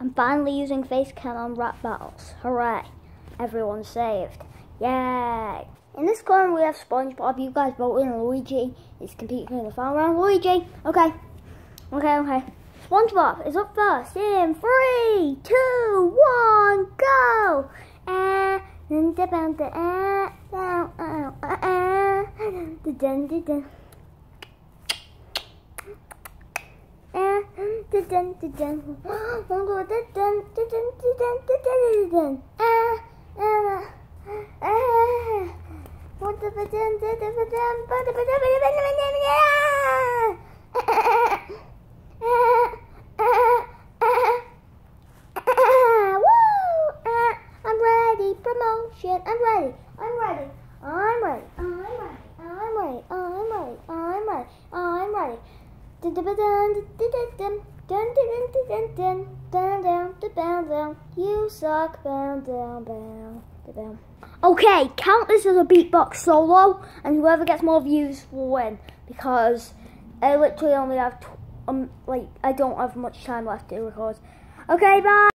I'm finally using face cam on rap battles. Hooray. Everyone's saved. Yay. In this corner we have SpongeBob. You guys voted and Luigi is competing in the final round. Luigi. Okay. Okay, okay. SpongeBob is up first in three, two, one, go! Ah, dun dun dun dun ah, down, ah, ah, ah, dun dun dun dun. Ah, dun dun dun dun. One go dun dun dun dun dun dun. Ah, ah, ah. I'm ready. Promotion. I'm ready. I'm ready. I'm ready. I'm ready. I'm ready. I'm ready. I'm ready. Dun dun dun dun dun dun. You suck. Down. Okay, count this as a beatbox solo, and whoever gets more views will win because I literally only have um like I don't have much time left to record. Okay, bye.